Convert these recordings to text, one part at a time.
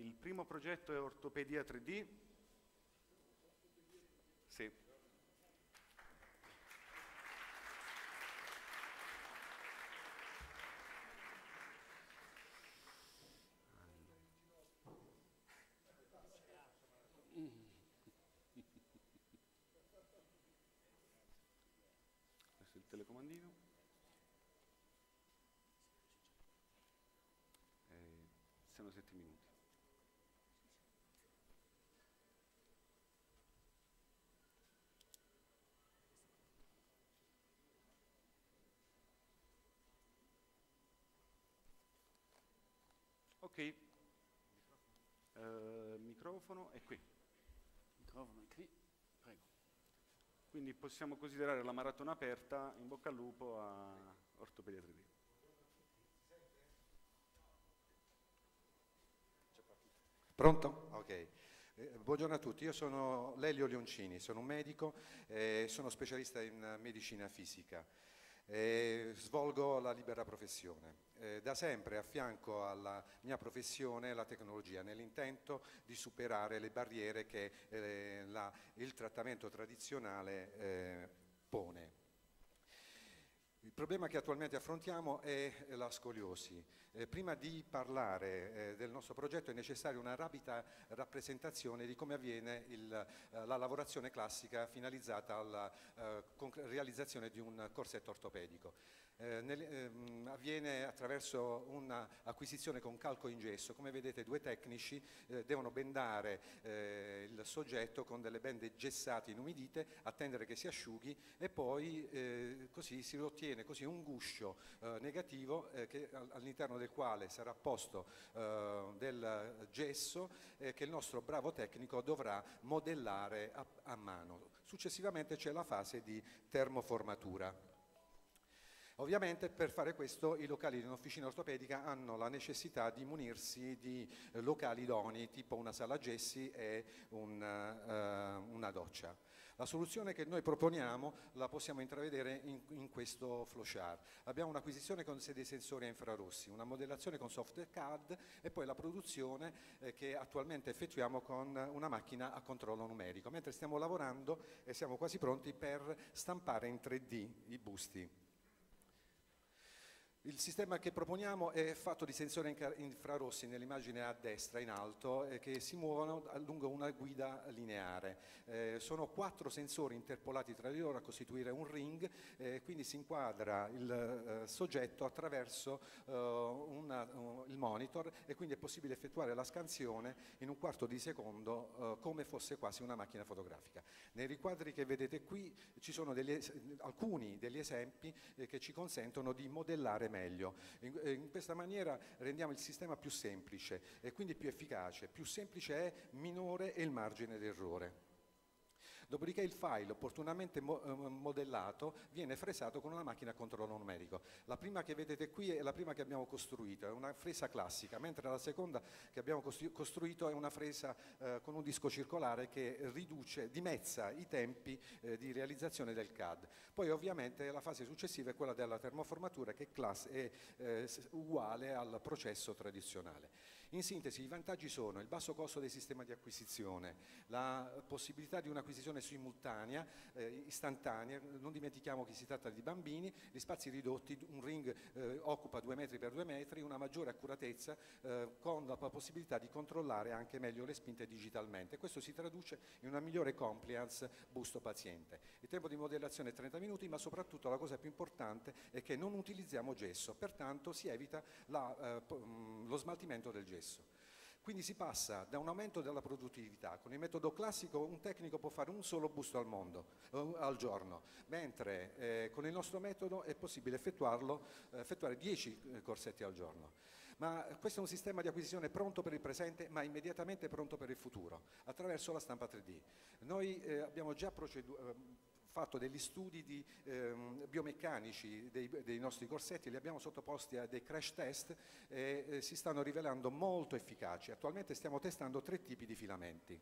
il primo progetto è Ortopedia 3D. Sì. Questo è il telecomandino. Eh, sono sette minuti. Ok, Eh, il microfono è qui. Microfono è qui, prego. Quindi possiamo considerare la maratona aperta, in bocca al lupo a Ortopedia 3D. Pronto? Ok. Eh, buongiorno a tutti, io sono Lelio Leoncini, sono un medico e sono specialista in medicina fisica. Eh, svolgo la libera professione. Da sempre affianco alla mia professione la tecnologia nell'intento di superare le barriere che eh, la- il trattamento tradizionale eh, pone. Il problema che attualmente affrontiamo è la scoliosi. Eh, prima di parlare eh, del nostro progetto è necessaria una rapida rappresentazione di come avviene il, eh, la lavorazione classica finalizzata alla eh, realizzazione di un corsetto ortopedico. Eh, nel- ehm, avviene attraverso un'acquisizione con calco in gesso. Come vedete due tecnici eh, devono bendare eh, il soggetto con delle bende gessate inumidite, attendere che si asciughi e poi eh, così si ottiene così un guscio eh, negativo eh, che- al- all'interno del quale sarà posto del gesso che il nostro bravo tecnico dovrà modellare a, a mano. Successivamente c'è la fase di termoformatura. Ovviamente per fare questo i locali di un'officina ortopedica hanno la necessità di munirsi di eh, locali idonei tipo una sala gessi e un, eh, una doccia. La soluzione che noi proponiamo la possiamo intravedere in, in questo flowchart. Abbiamo un'acquisizione con dei sensori a infrarossi, una modellazione con software CAD e poi la produzione eh, che attualmente effettuiamo con una macchina a controllo numerico, mentre stiamo lavorando e siamo quasi pronti per stampare in 3D i busti. Il sistema che proponiamo è fatto di sensori infrarossi nell'immagine a destra in alto eh, che si muovono lungo una guida lineare. Eh, sono quattro sensori interpolati tra di loro a costituire un ring, eh, quindi si inquadra il eh, soggetto attraverso eh, una- uh, il monitor e quindi è possibile effettuare la scansione in un quarto di secondo come fosse quasi una macchina fotografica. Nei riquadri che vedete qui ci sono degli alcuni degli esempi che ci consentono di modellare meglio. In, eh, in questa maniera rendiamo il sistema più semplice e quindi più efficace. Più semplice è, minore è il margine d'errore. Dopodiché il file opportunamente eh, modellato viene fresato con una macchina a controllo numerico. La prima che vedete qui è la prima che abbiamo costruito, è una fresa classica, mentre la seconda che abbiamo costru- costruito è una fresa eh, con un disco circolare che riduce, dimezza i tempi eh, di realizzazione del CAD. Poi ovviamente la fase successiva è quella della termoformatura che è, class- è eh, uguale al processo tradizionale. In sintesi, i vantaggi sono il basso costo del sistema di acquisizione, la possibilità di un'acquisizione simultanea, eh, istantanea, non dimentichiamo che si tratta di bambini, gli spazi ridotti, un ring eh, occupa 2 metri per 2 metri, una maggiore accuratezza eh, con la possibilità di controllare anche meglio le spinte digitalmente. Questo si traduce in una migliore compliance busto paziente. Il tempo di modellazione è 30 minuti, ma soprattutto la cosa più importante è che non utilizziamo gesso, pertanto si evita la, eh, mh, lo smaltimento del gesso. Quindi si passa da un aumento della produttività. Con il metodo classico un tecnico può fare un solo busto al, mondo, eh, al giorno, mentre eh, con il nostro metodo è possibile eh, effettuare 10 eh, corsetti al giorno. Ma questo è un sistema di acquisizione pronto per il presente, ma immediatamente pronto per il futuro, attraverso la stampa 3D. Noi eh, abbiamo già procedu- fatto degli studi di, ehm, biomeccanici dei, dei nostri corsetti, li abbiamo sottoposti a dei crash test e eh, si stanno rivelando molto efficaci. Attualmente stiamo testando tre tipi di filamenti.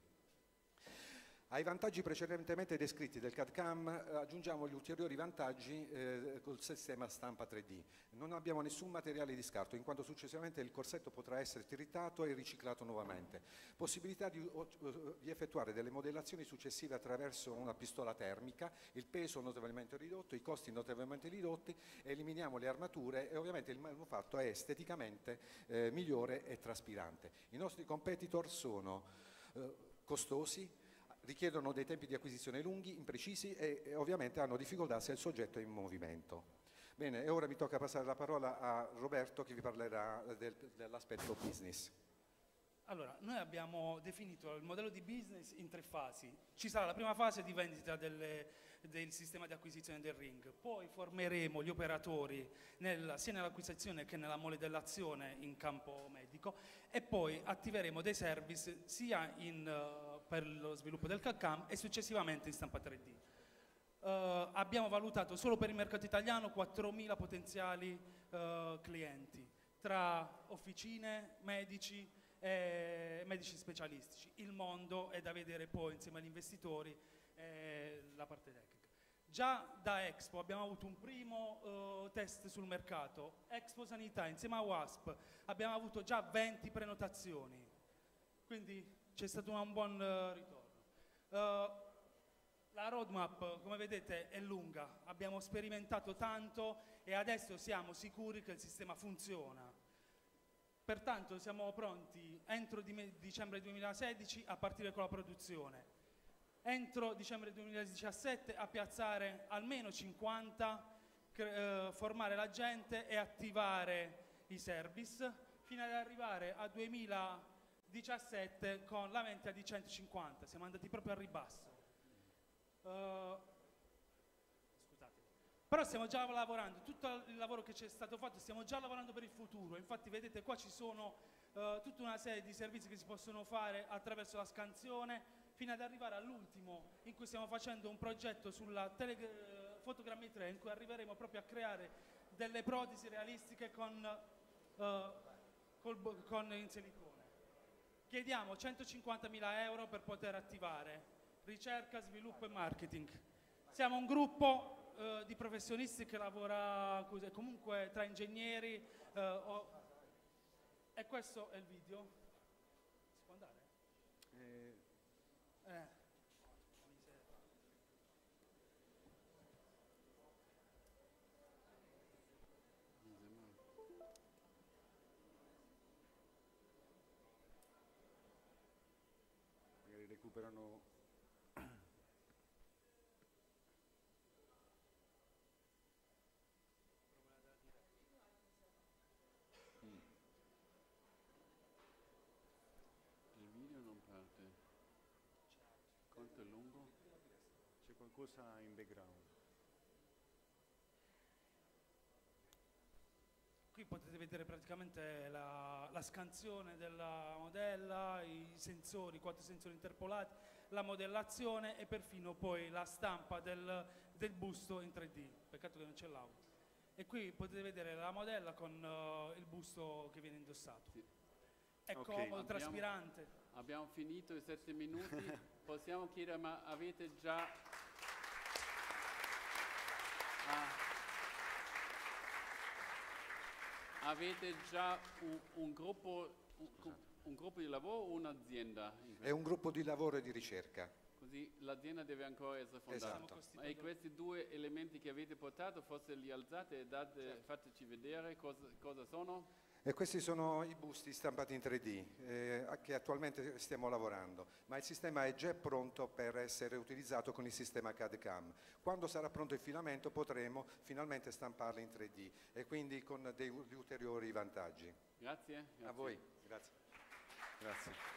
Ai vantaggi precedentemente descritti del CAD-CAM eh, aggiungiamo gli ulteriori vantaggi eh, col sistema stampa 3D. Non abbiamo nessun materiale di scarto, in quanto successivamente il corsetto potrà essere tritato e riciclato nuovamente. Possibilità di, di effettuare delle modellazioni successive attraverso una pistola termica, il peso notevolmente ridotto, i costi notevolmente ridotti, eliminiamo le armature e ovviamente il manufatto è esteticamente eh, migliore e traspirante. I nostri competitor sono eh, costosi, richiedono dei tempi di acquisizione lunghi, imprecisi e, e ovviamente hanno difficoltà se il soggetto è in movimento. Bene, e ora mi tocca passare la parola a Roberto che vi parlerà del, dell'aspetto business. Allora, noi abbiamo definito il modello di business in tre fasi. Ci sarà la prima fase di vendita delle, del sistema di acquisizione del ring, poi formeremo gli operatori nel, sia nell'acquisizione che nella modellazione in campo medico e poi attiveremo dei service sia in, uh, per lo sviluppo del CACAM e successivamente in stampa 3D. Uh, eh, abbiamo valutato solo per il mercato italiano 4.000 potenziali uh, clienti tra officine, medici, e medici specialistici. Il mondo è da vedere poi insieme agli investitori eh, la parte tecnica. Già da Expo abbiamo avuto un primo uh, test sul mercato, Expo Sanità insieme a WASP abbiamo avuto già 20 prenotazioni, quindi c'è stato un buon uh, ritorno. Uh, la roadmap, come vedete, è lunga, abbiamo sperimentato tanto e adesso siamo sicuri che il sistema funziona. Pertanto siamo pronti entro dicembre 2016 a partire con la produzione entro dicembre 2017 a piazzare almeno 50, eh, formare la gente e attivare i service fino ad arrivare a 2017 con la vendita di 150, siamo andati proprio a ribasso. Uh, però stiamo già lavorando, tutto il lavoro che c'è stato fatto, stiamo già lavorando per il futuro, infatti vedete qua ci sono uh, tutta una serie di servizi che si possono fare attraverso la scansione, fino ad arrivare all'ultimo in cui stiamo facendo un progetto sulla tele, in cui arriveremo proprio a creare delle protesi realistiche con, uh, col, con in silicone. Chiediamo 150.000 euro per poter attivare ricerca, sviluppo e marketing. Siamo un gruppo uh, di professionisti che lavora comunque tra ingegneri uh, o... e questo è il video. Recuperano. Qualcosa in background. Potete vedere praticamente la, la, scansione della modella, i sensori, quattro sensori interpolati, la modellazione e perfino poi la stampa del, del busto in 3D. Peccato che non c'è l'audio. E qui potete vedere la modella con uh, il busto che viene indossato. Sì. È okay. comodo, abbiamo, traspirante. Abbiamo finito i sette minuti. Possiamo chiedere, ma avete già Ah. Avete già un, un, gruppo, un, un, gruppo, di lavoro o un'azienda? È un gruppo di lavoro e di ricerca. Così l'azienda deve ancora essere fondata. Esatto. Ma e questi due elementi che avete portato, forse li alzate e date, certo. fateci vedere cosa, cosa sono? E questi sono i busti stampati in 3D eh, che attualmente stiamo lavorando, ma il sistema è già pronto per essere utilizzato con il sistema CAD-CAM. Quando sarà pronto il filamento potremo finalmente stamparli in 3D e quindi con degli ulteriori vantaggi. Grazie. grazie. A voi. Grazie. Grazie.